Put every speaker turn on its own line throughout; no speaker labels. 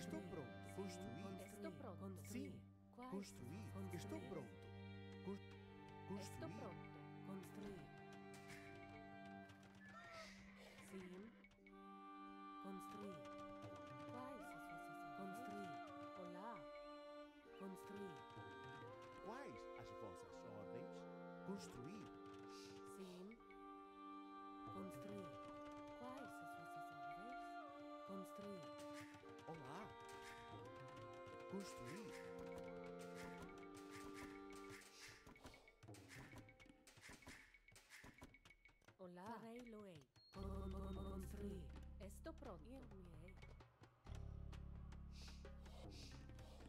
Estou pronto. Construir.
Estou pronto.
Sim. Construir. Estou
Construir.
pronto. Cos-
Estou
Construir.
pronto. Construir. Sim. Construir. Quais as vossas Construir. Olá. Construir.
Quais as vossas ordens? Construir.
Sim. Construir. Quais as vossas ordens? Construir.
Olá. Construir.
Olá. Farei-lo-ei. Con- con- Construir. Estou pronto.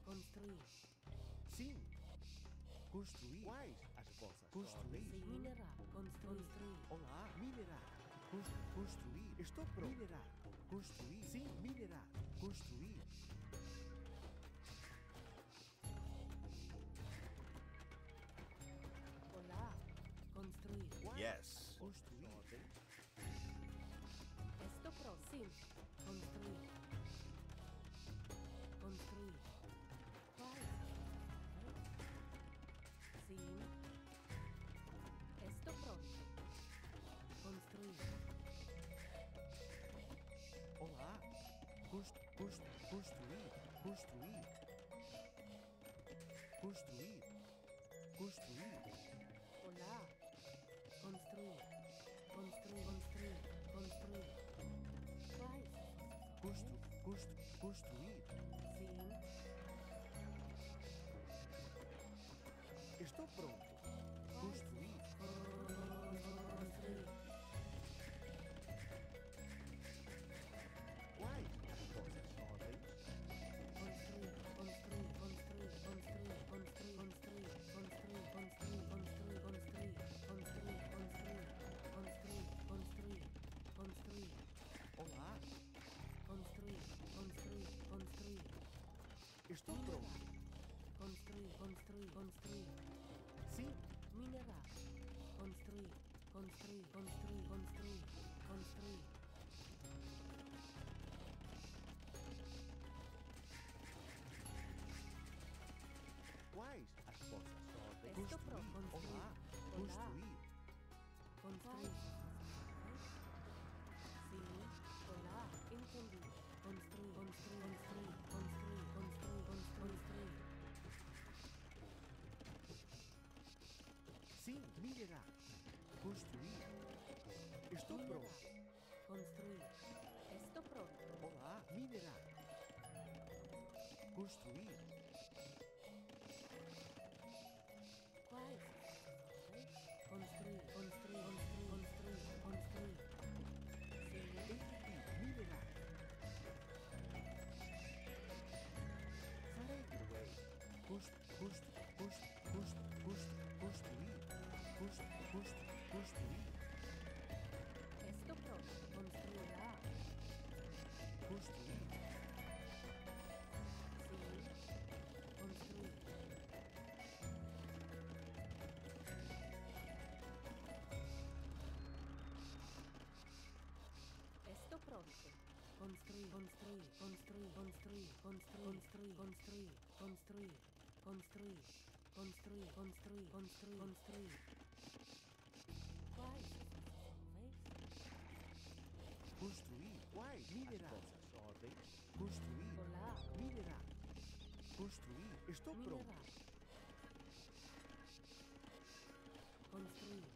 Construir.
Sim. Construir. Quais as vossas
Construir. Minerar. Construir.
Olá. Minerar. Cons- construir. Estou pronto. Minerar. Construir. Sim. Minerar. Construir.
Yes.
Construir.
Estou pronto. Sim. Construir. Construir. Quais? Sim. Estou pronto. Construir.
Olá. Cons- cons- construir. Construir. Construir. Construir. Constru, constru, construir.
Sim.
Estou pronto. Pronto.
construir, construir, construir,
Sim.
minerar, construir, construir, construir, construir, construir.
Quais as
pronto.
Construir.
Construir.
Olá. Construir.
Construir. generar, construir. ¿Cuál? ¿Eh? Construir, construir, construir,
construir,
construir. Liberar. Fareway.
Cost, cost, construir.
Construir. Construir, construir, construir, construir,
construir, construir, construir,
construir, construir, construir, construir, construir, construir. Quais?
Construir. Quais? Minerar. Ordens. Construir.
Olá.
Minerar. Construir. Estou pronto.
Construir.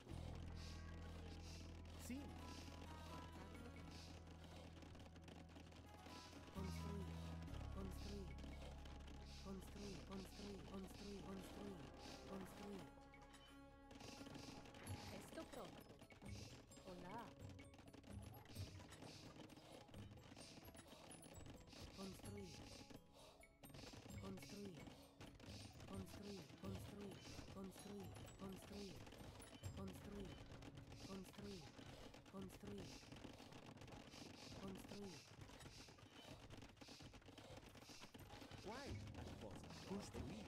Construir. Construir. Construir. Construir. Construir. Construir.
Vossas. Construir.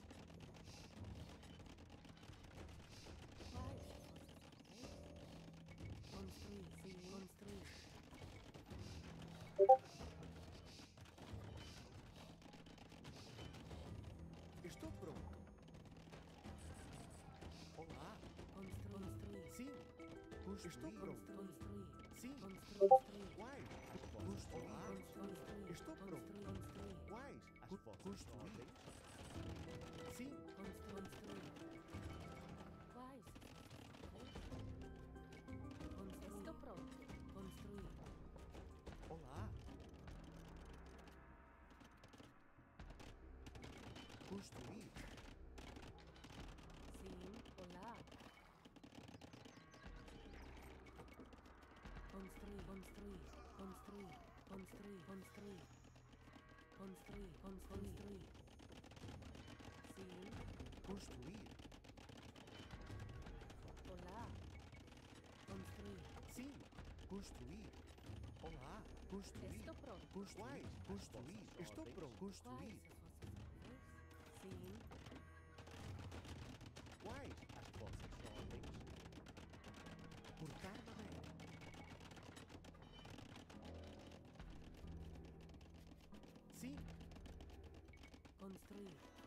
Construir, construir.
Estou pronto.
Construir.
Sim.
Construir.
Quais
Construir.
Estou pronto.
Construir.
Quais as vossas
construir.
Sim.
Construir. Quais? Construir. Estou pronto. Construir.
Olá. Construir.
Sim. Olá. Construir. Construir. Construir. Construir. Construir. Construir. Construir. Sim.
Construir.
Olá. Construir.
Sim. Construir. Olá. Construir.
Estou pronto.
Construir. Construir. Estou pronto. Construir.
Construir.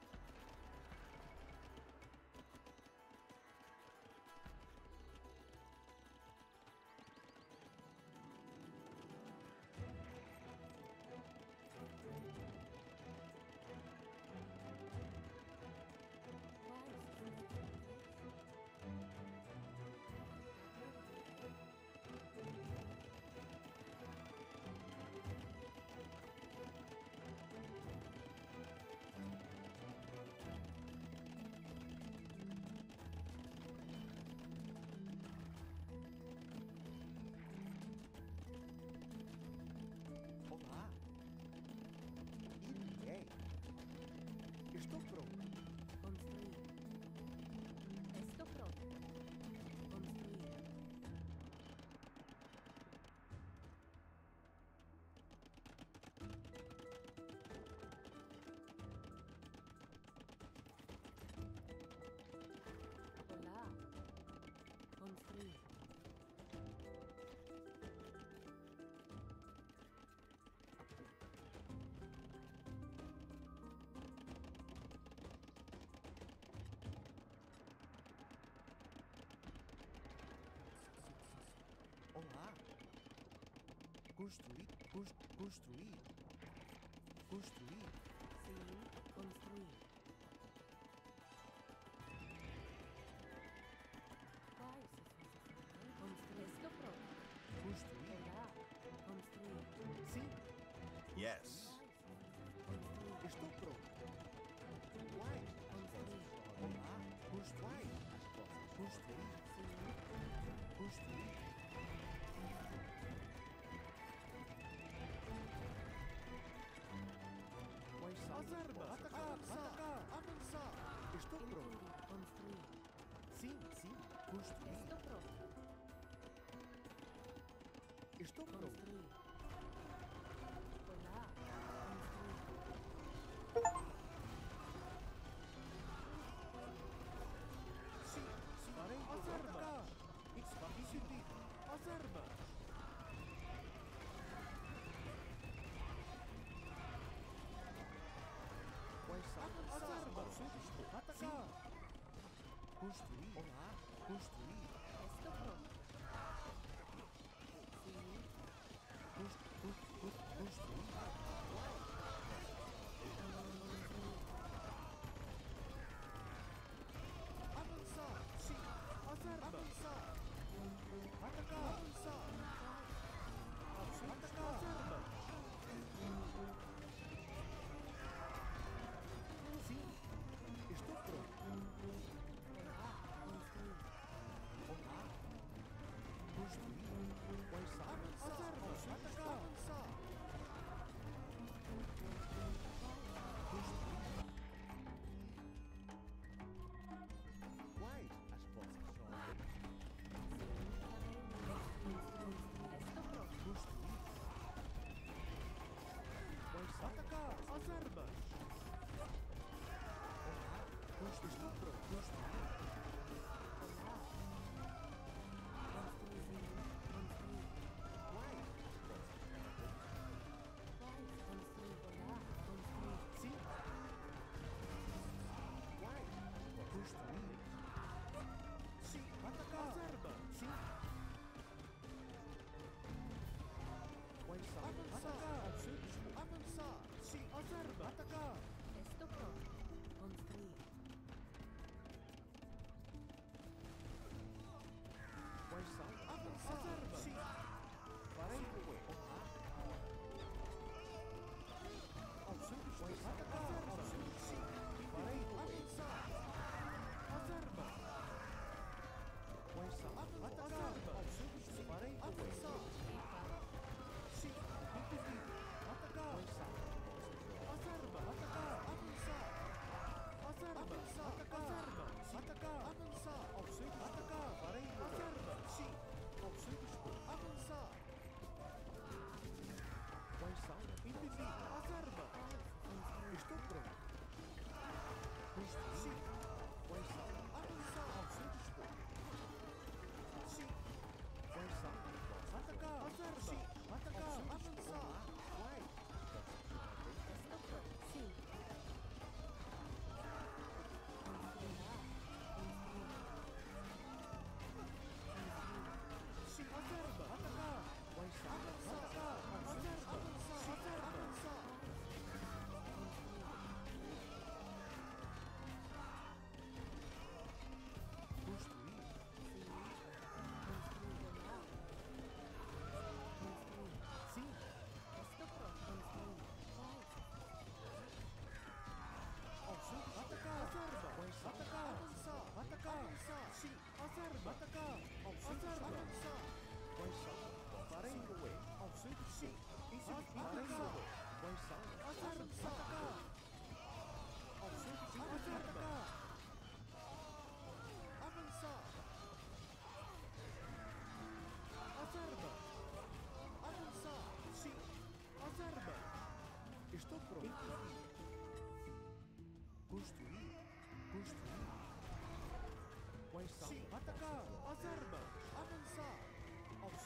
Olá.
Construir.
Cons construir. Construir.
Sim. Construir. Quais? Construir. Estou pronto.
Construir.
Olá. Construir.
Sim.
Yes.
Estou pronto. Construir.
Sim,
sim. Construir.
Estou pronto.
Estou pronto.
Construir. Olá. Construir.
Sim, sim. As armas. As armas. Construir. Olá. Construir.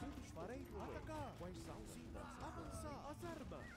São
disparei.
Atacar. Quais são os
Avançar.
As armas.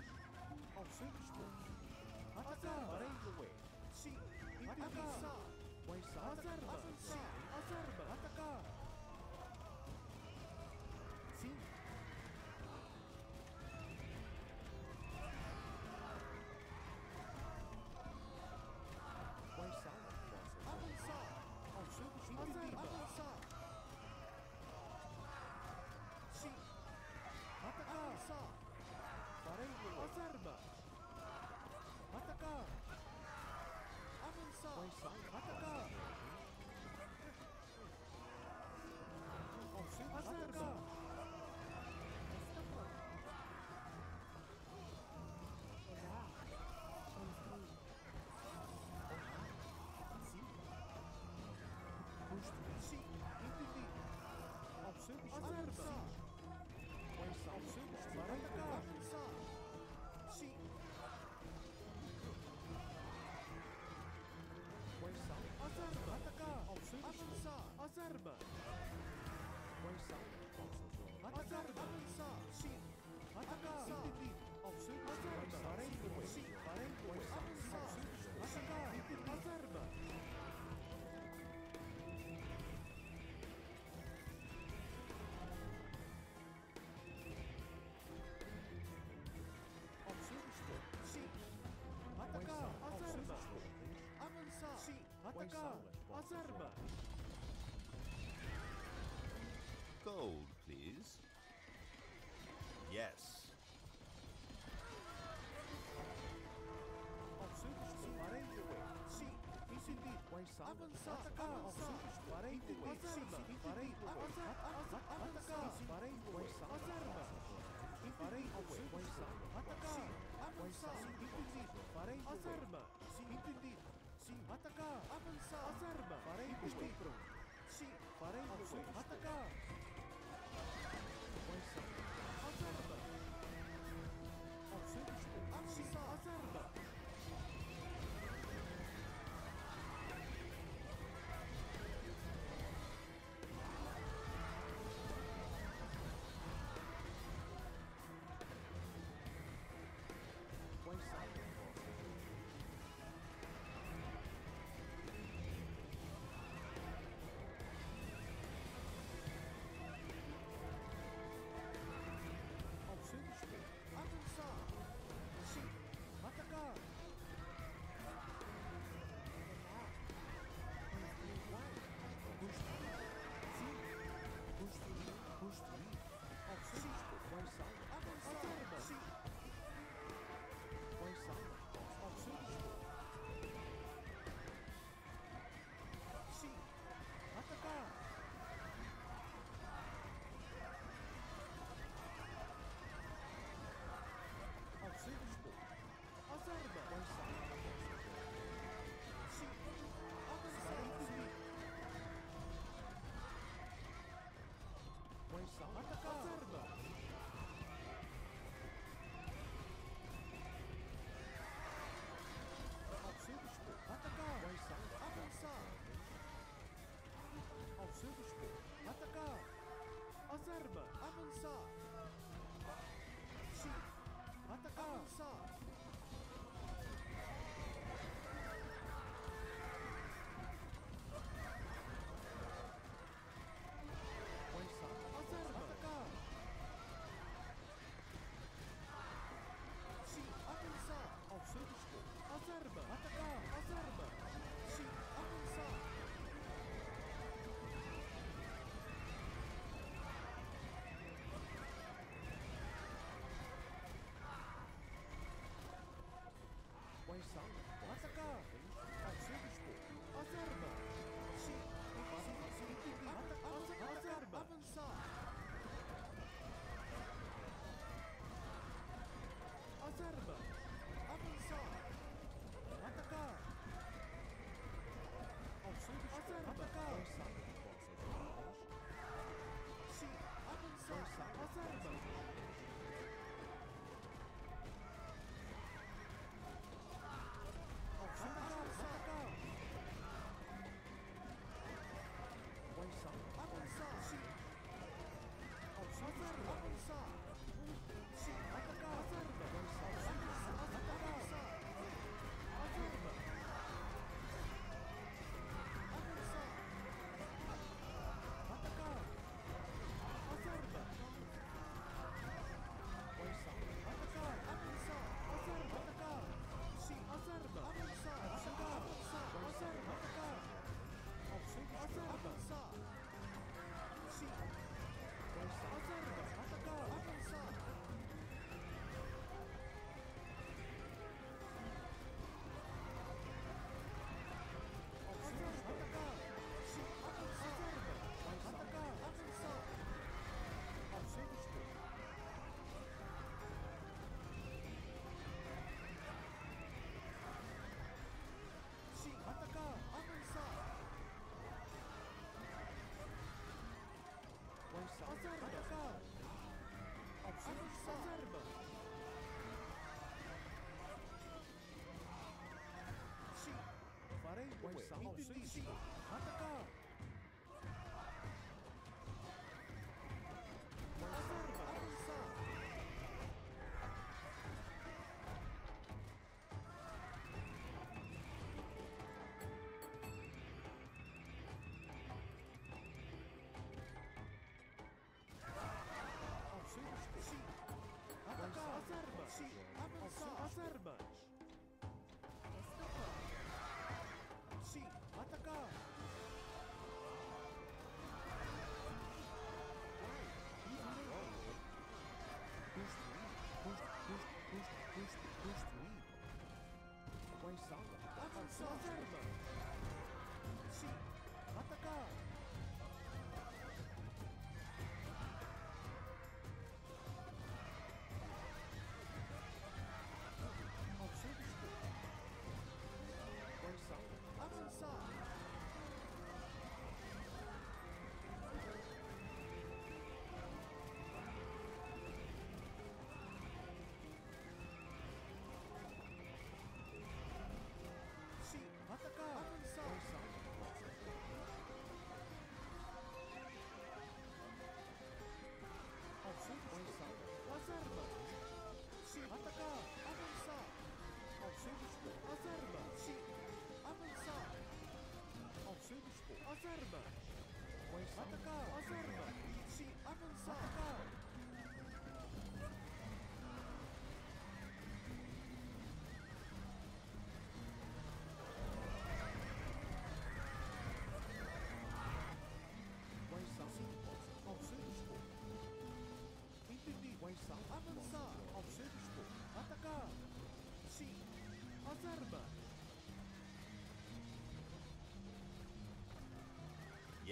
Atacar! Azarba!
Gold.
avançar,
atacar,
avançar, entender,
parei,
avançar,
atacar, parei,
avançar,
parei,
avançar,
atacar,
avançar,
entender, parei, azarma,
entender, sim,
atacar,
avançar,
azarma, parei, espectro,
sim,
parei, atacar,
avançar,
azarma,
avançar, azarma,
very solid. Entendi,
sim.
Atacar.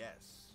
Yes.